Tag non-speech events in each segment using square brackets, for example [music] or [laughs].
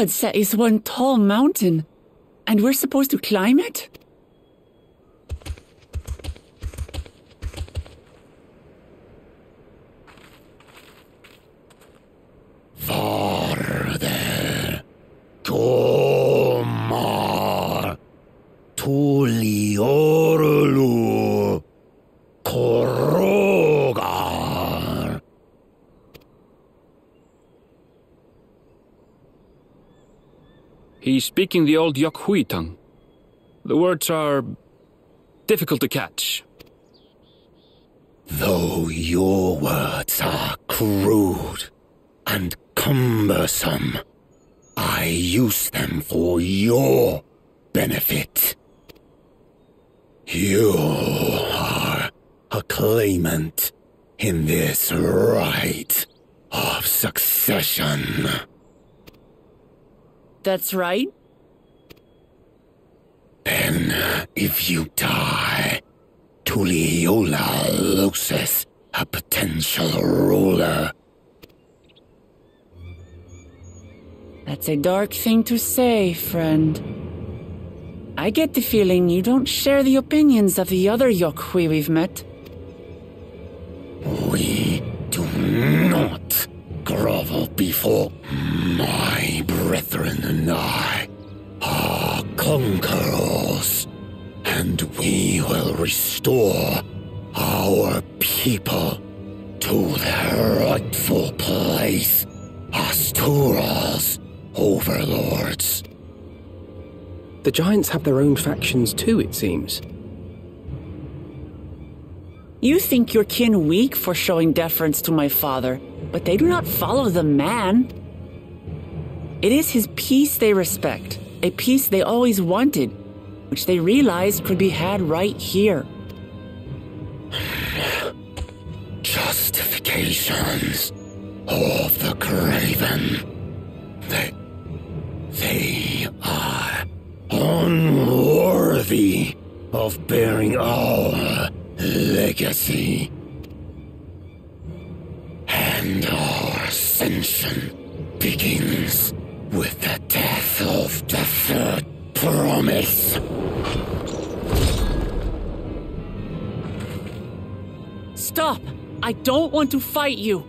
that is one tall mountain, and we're supposed to climb it? He's speaking the old Yok Huy tongue. The words are difficult to catch. Though your words are crude and cumbersome, I use them for your benefit. You are a claimant in this right of succession. That's right. Then, if you die, Tuliyollal loses a potential ruler. That's a dark thing to say, friend. I get the feeling you don't share the opinions of the other Yok Huy we've met. We do not grovel before my brethren and I are conquerors, and we will restore our people to their rightful place as Tural's overlords. The giants have their own factions too, it seems. You think your kin weak for showing deference to my father, but they do not follow the man. It is his peace they respect, a peace they always wanted, which they realized could be had right here. Justifications of the craven. They. they are unworthy of bearing our legacy. And our ascension begins with the death of the third promise. Stop! I don't want to fight you!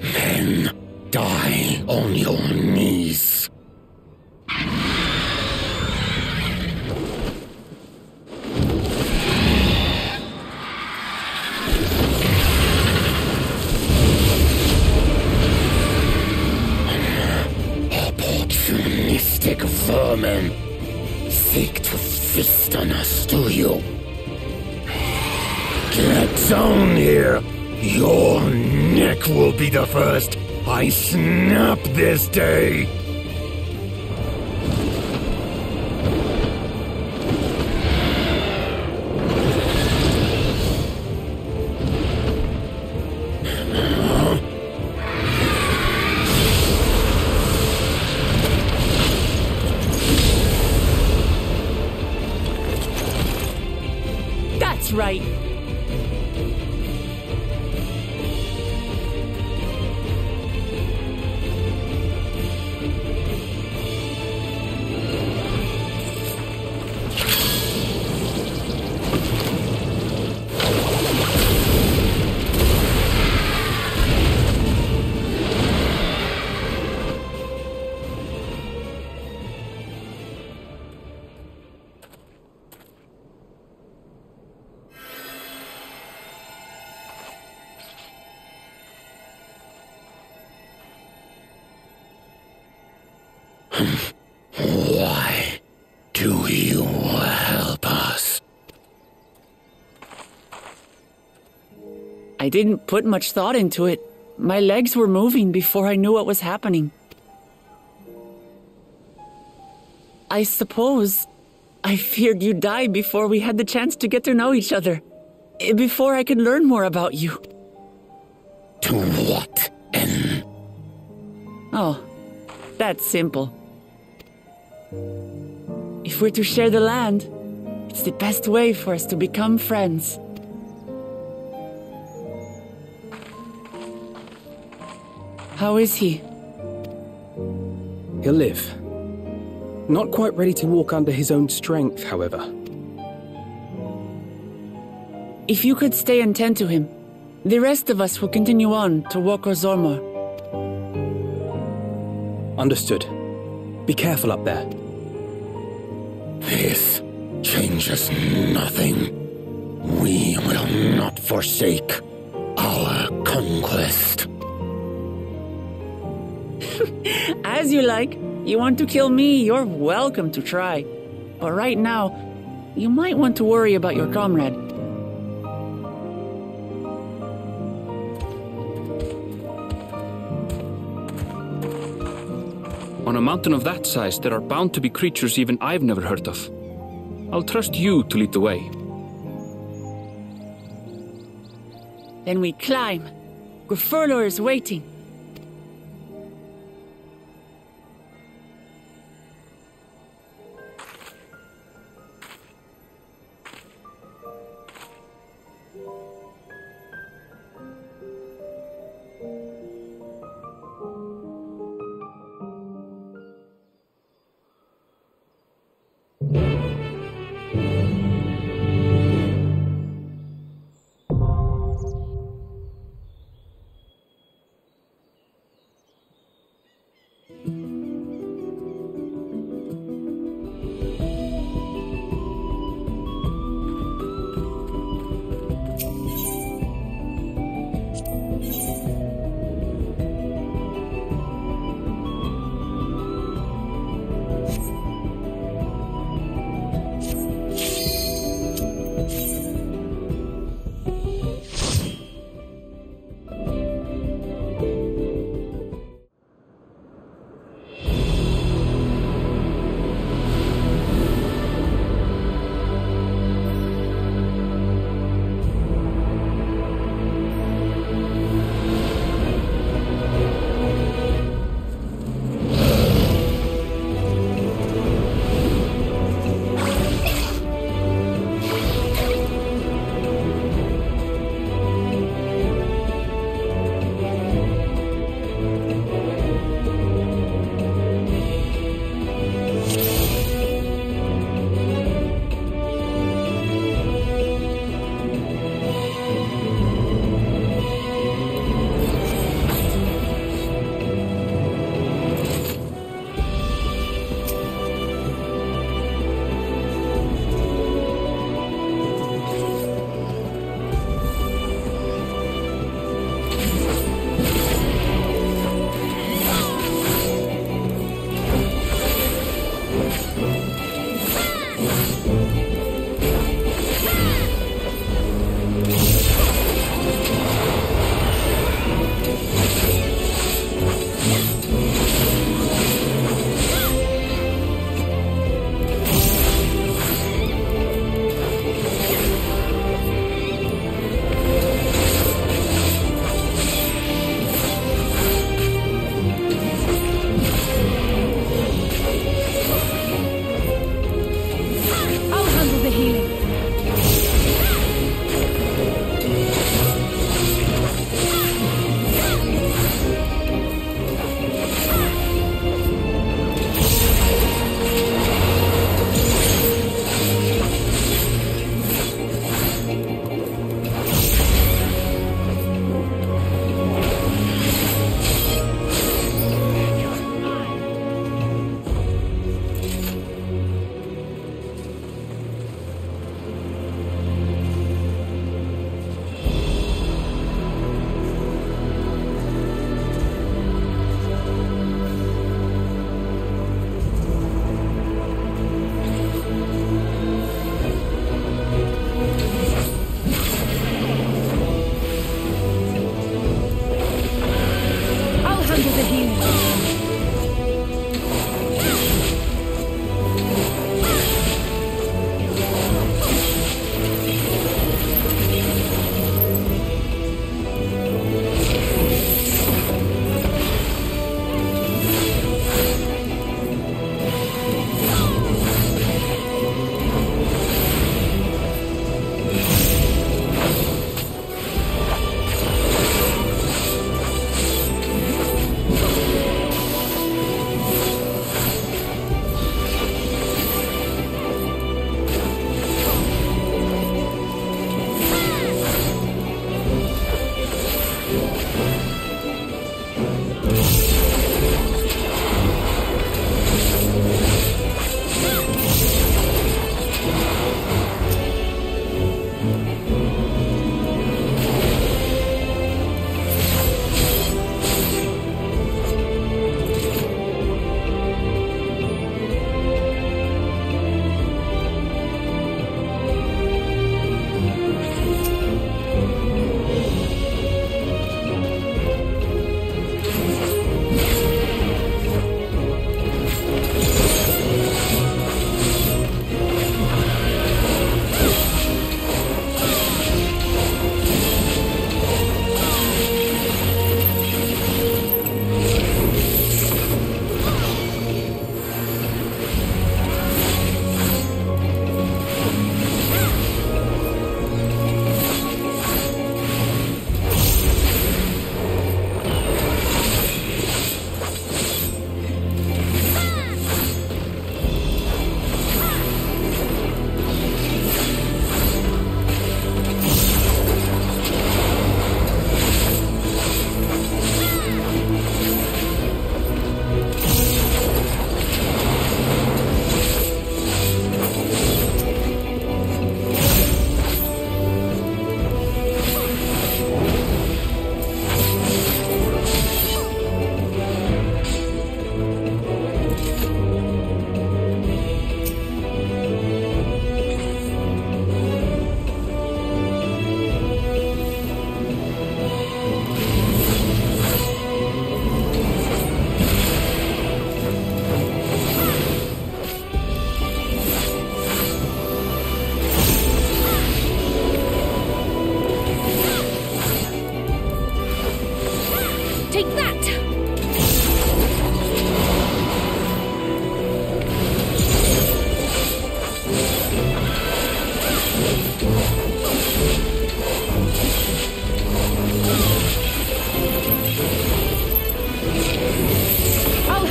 Then die on your knees. Snap this day! I didn't put much thought into it. My legs were moving before I knew what was happening. I suppose I feared you'd die before we had the chance to get to know each other. Before I could learn more about you. To what end? Oh, that's simple. If we're to share the land, it's the best way for us to become friends. How is he? He'll live. Not quite ready to walk under his own strength, however. If you could stay and tend to him, the rest of us will continue on to Worqor Zormor. Understood. Be careful up there. This changes nothing. We will not forsake our conquest. [laughs] As you like. You want to kill me, you're welcome to try. But right now, you might want to worry about your comrade. On a mountain of that size, there are bound to be creatures even I've never heard of. I'll trust you to lead the way. Then we climb. Grufurlor is waiting.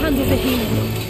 under the heat.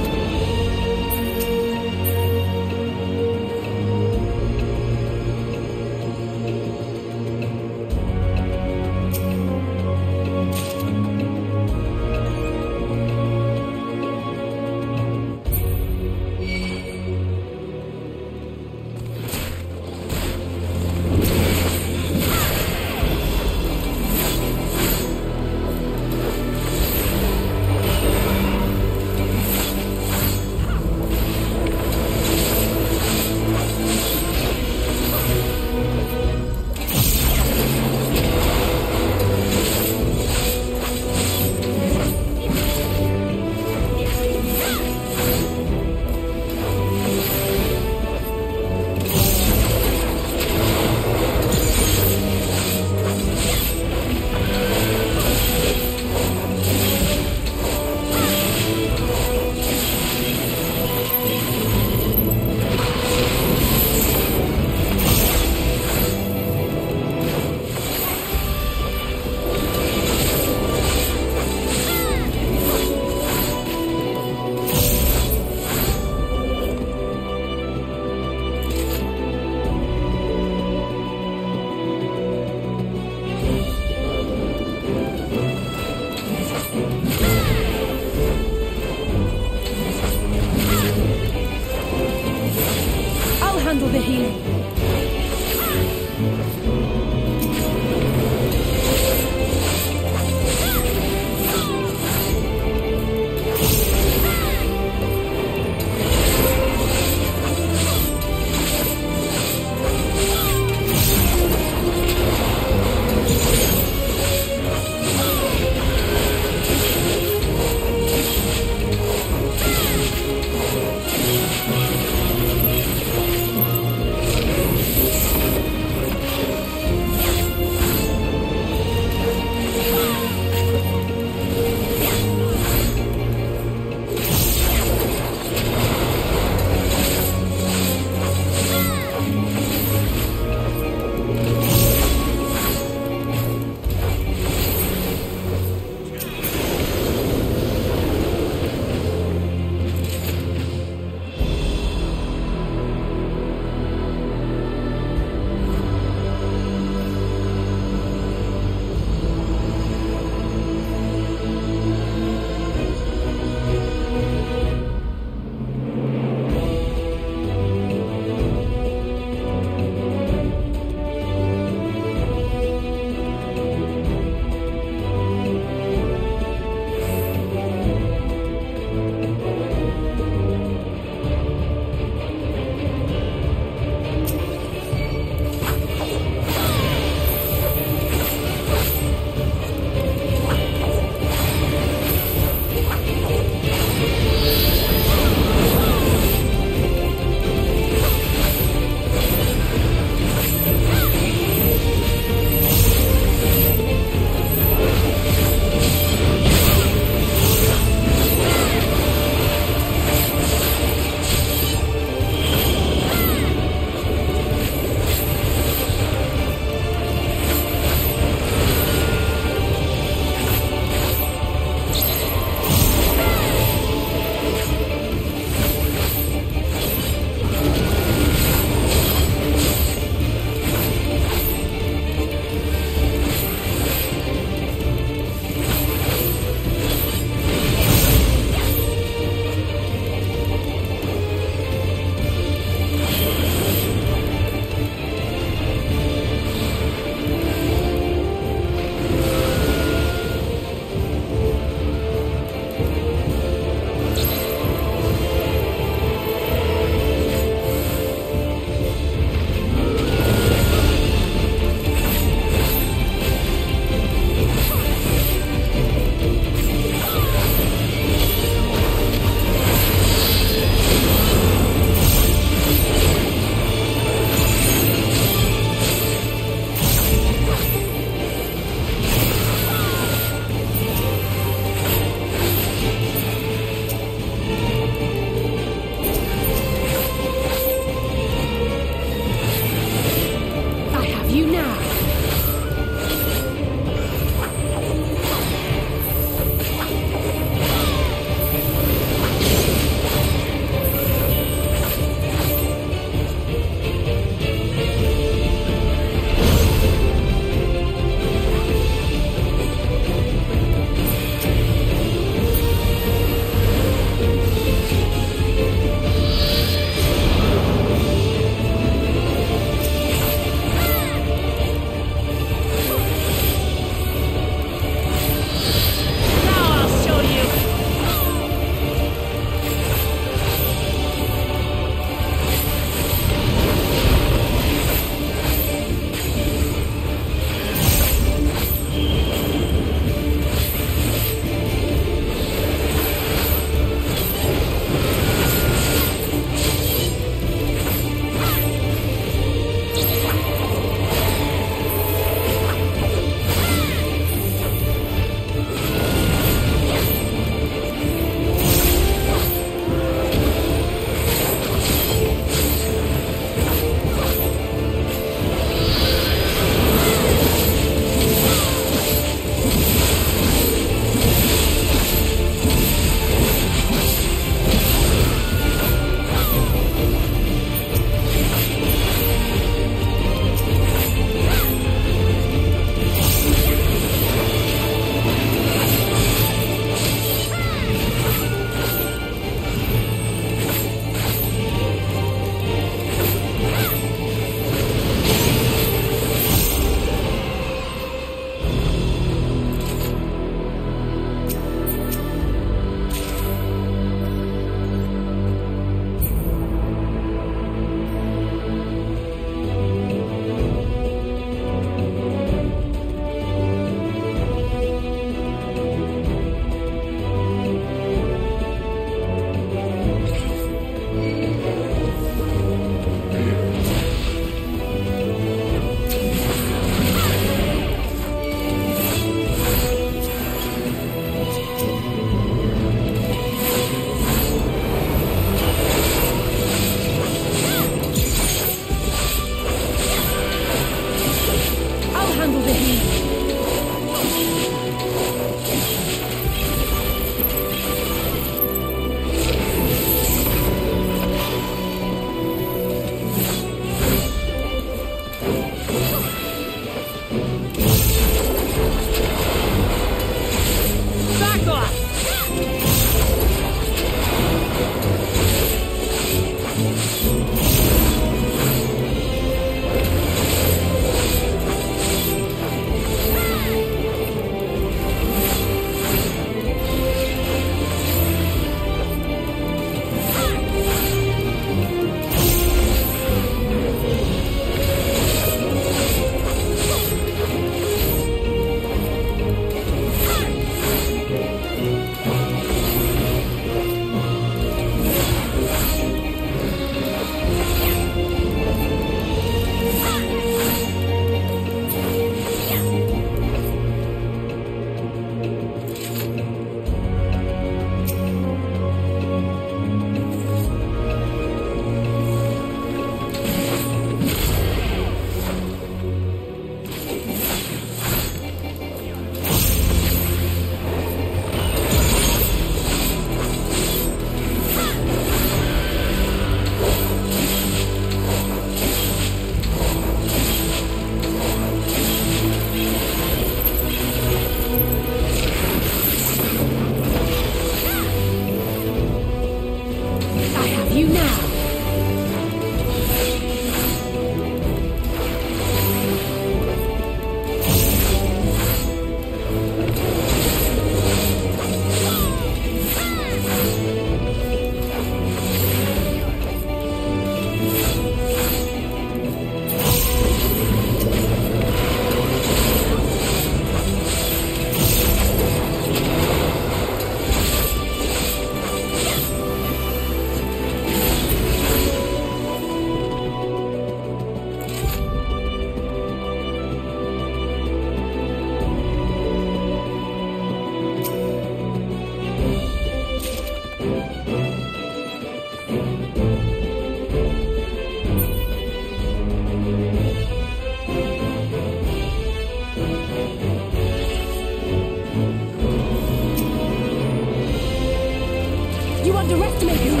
underestimate me.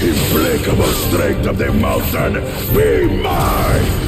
Implacable strength of the mountain, be mine!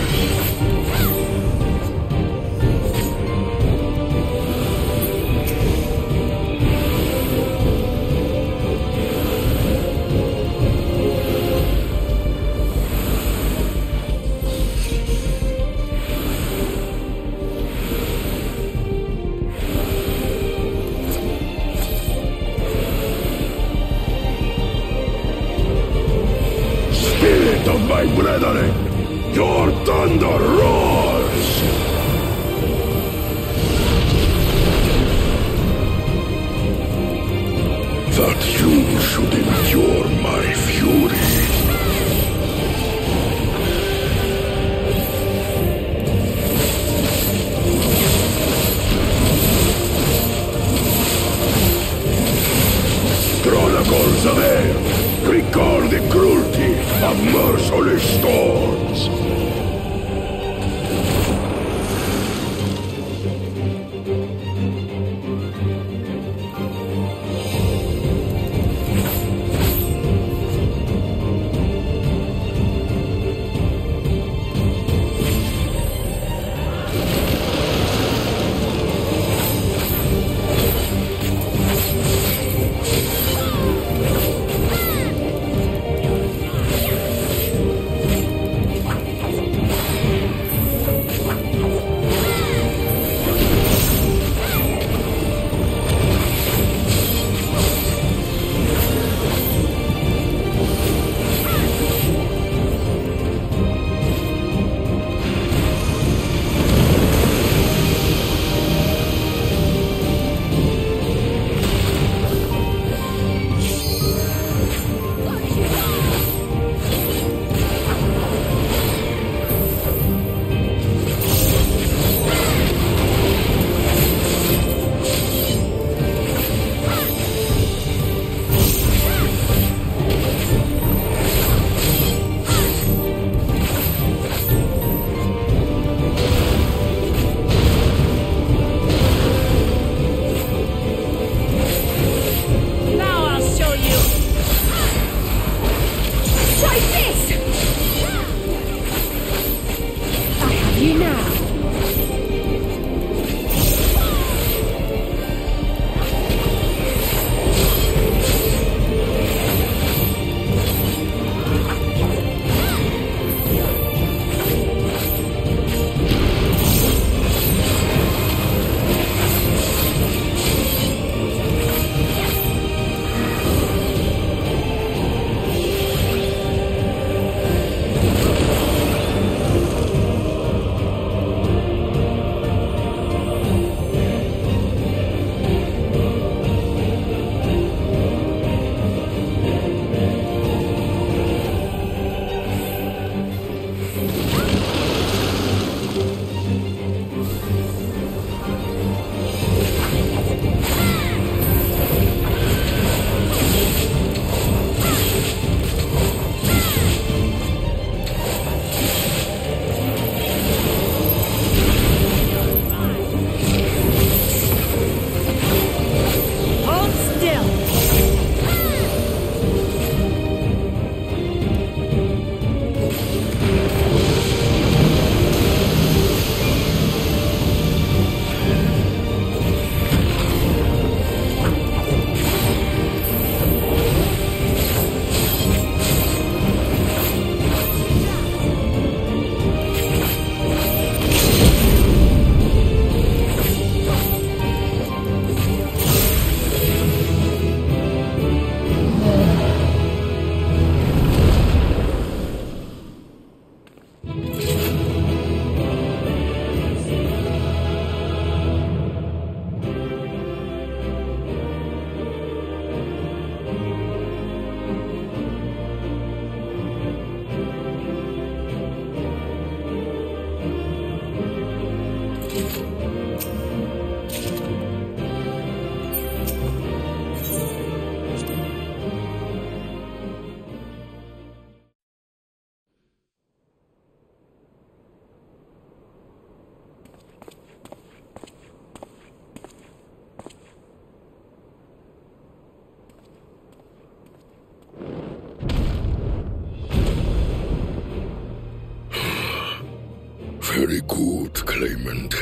Very claimant.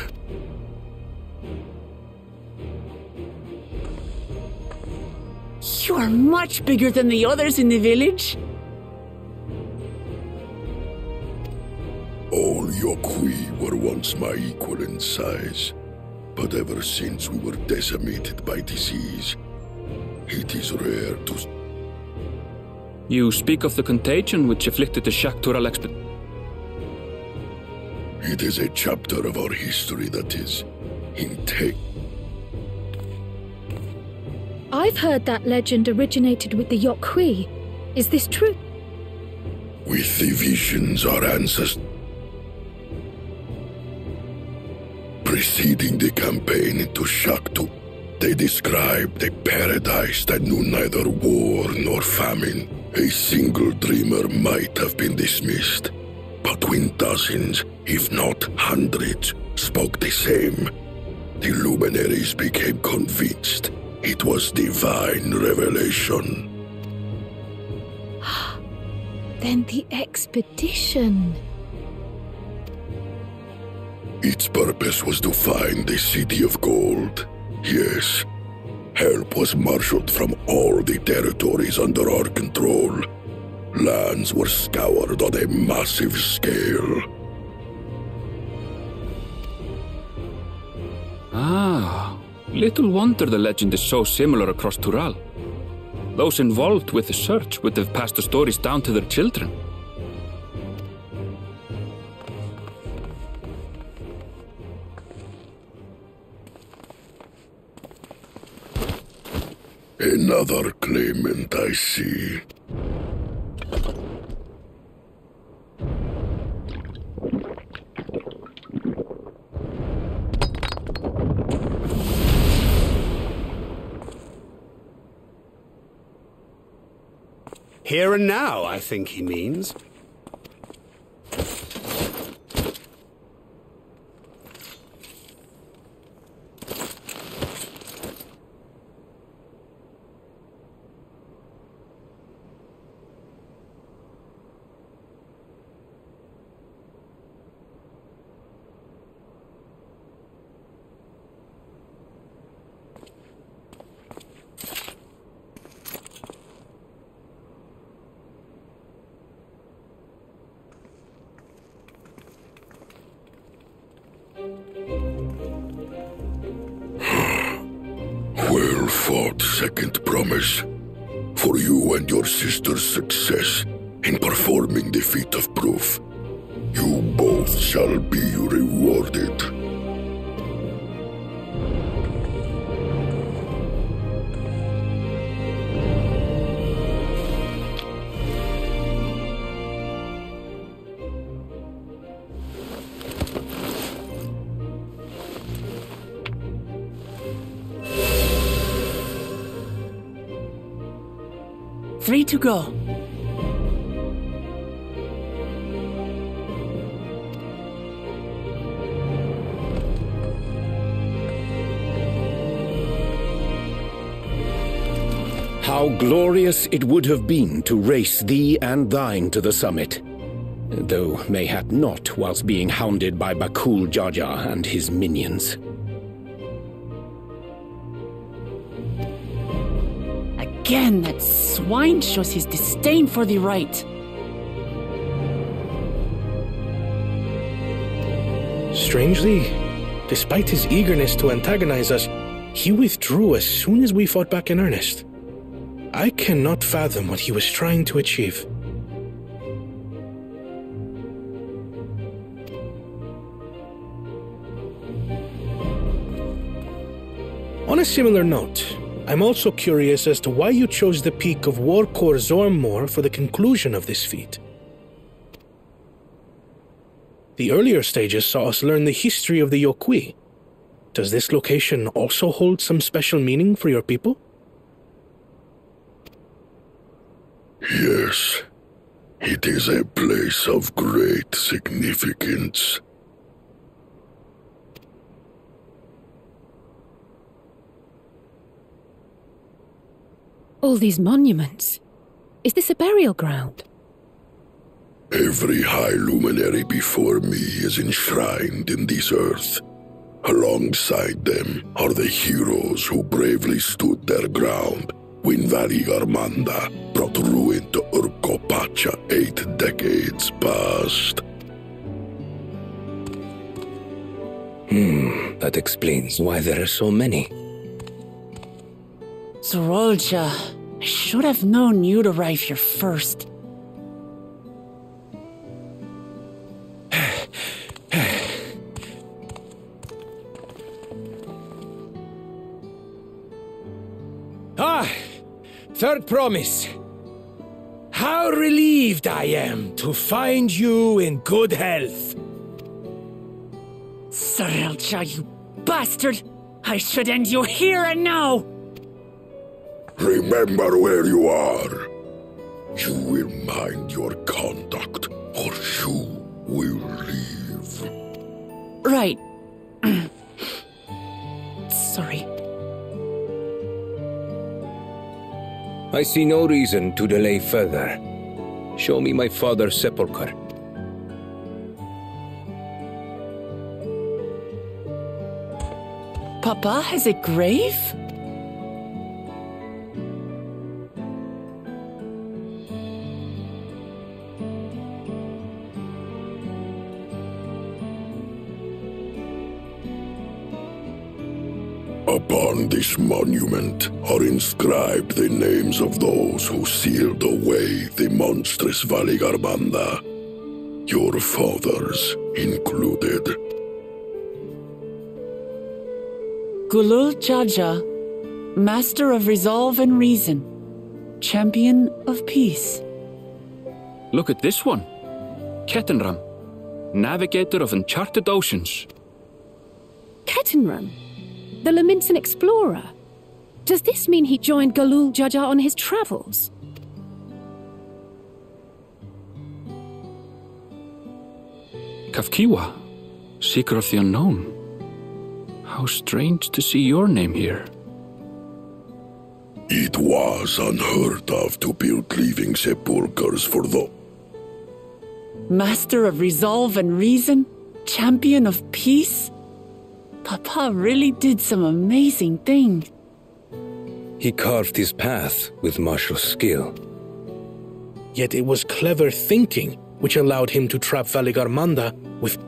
You are much bigger than the others in the village. All Yok Huy were once my equal in size, but ever since we were decimated by disease, it is rare to. You speak of the contagion which afflicted the Xak Tural expedition. It is a chapter of our history that is intake. I've heard that legend originated with the Yok Huy. Is this true? With the visions our ancestors. Preceding the campaign into Shaktu, they described a paradise that knew neither war nor famine. A single dreamer might have been dismissed, but when dozens, if not hundreds, spoke the same, the luminaries became convinced it was divine revelation. [gasps] Then the expedition. Its purpose was to find the City of Gold. Yes, help was marshaled from all the territories under our control. Lands were scoured on a massive scale. Ah, little wonder the legend is so similar across Tural. Those involved with the search would have passed the stories down to their children. Another claimant I see. Here and now, I think he means. You and your sister's success in performing the feat of proof. You both shall be rewarded. To go. How glorious it would have been to race thee and thine to the summit. Though mayhap not whilst being hounded by Bakool Ja Ja and his minions. Again, that swine shows his disdain for the right. Strangely, despite his eagerness to antagonize us, he withdrew as soon as we fought back in earnest. I cannot fathom what he was trying to achieve. On a similar note, I'm also curious as to why you chose the peak of Worqor Zormor for the conclusion of this feat. The earlier stages saw us learn the history of the Yok Huy. Does this location also hold some special meaning for your people? Yes, it is a place of great significance. All these monuments. Is this a burial ground? Every high luminary before me is enshrined in this earth. Alongside them are the heroes who bravely stood their ground when Valigarmanda brought ruin to Urqopacha eight decades past. Hmm, that explains why there are so many. Zoraal Ja, I should have known you'd arrive here first. [sighs] Ah! Third promise. How relieved I am to find you in good health. Zoraal Ja, you bastard! I should end you here and now! Remember where you are. You will mind your conduct, or you will leave. Right. [clears throat] Sorry. I see no reason to delay further. Show me my father's sepulchre. Papa has a grave? Monument are inscribed the names of those who sealed away the monstrous Valigarmanda, your fathers included. Gulool Ja Ja, Master of Resolve and Reason, Champion of Peace. Look at this one. Ketenramm, Navigator of Uncharted Oceans. Ketenramm? The Lominsan explorer? Does this mean he joined Gulool Ja Ja on his travels? Kafkiwa, Seeker of the Unknown. How strange to see your name here. It was unheard of to build living sepulchres for the. Master of Resolve and Reason, Champion of Peace? Papa really did some amazing things. He carved his path with martial skill. Yet it was clever thinking which allowed him to trap Valigarmanda with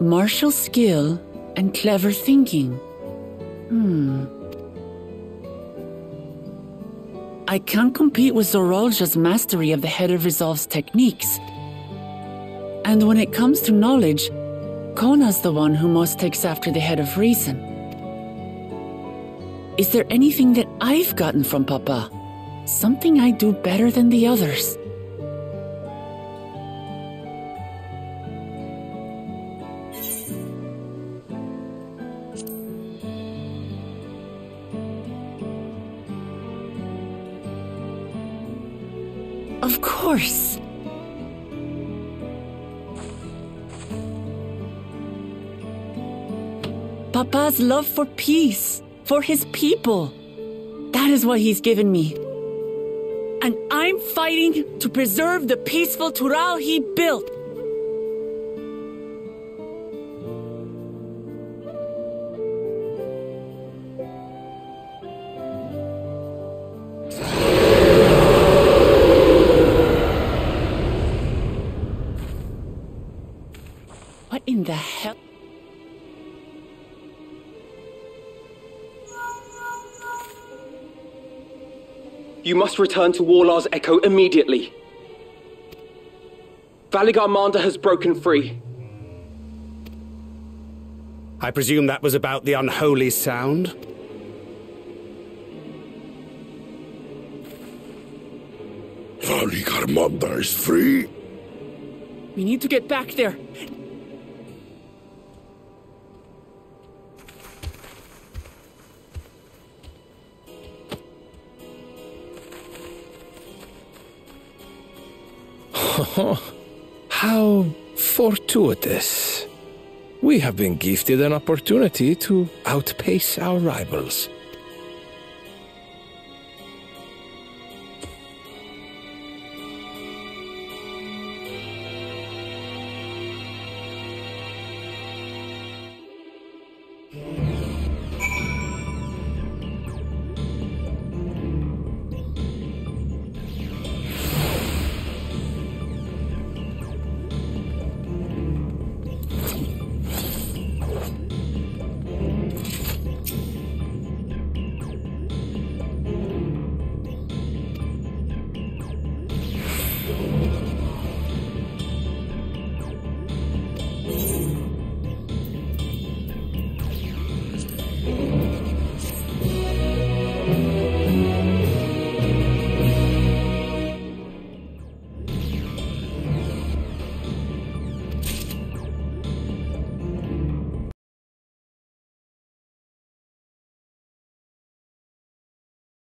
Martial skill and clever thinking. Hmm. I can't compete with Zoraal Ja's mastery of the Head of Resolve's techniques. And when it comes to knowledge, Koana's the one who most takes after the Head of Reason. Is there anything that I've gotten from Papa? Something I do better than the others? Of course. Papa's love for peace, for his people. That is what he's given me. And I'm fighting to preserve the peaceful Tural he built. You must return to Worlar's Echo immediately. Valigarmanda has broken free. I presume that was about the unholy sound? Valigarmanda is free? We need to get back there. Uh-huh. How fortuitous. We have been gifted an opportunity to outpace our rivals.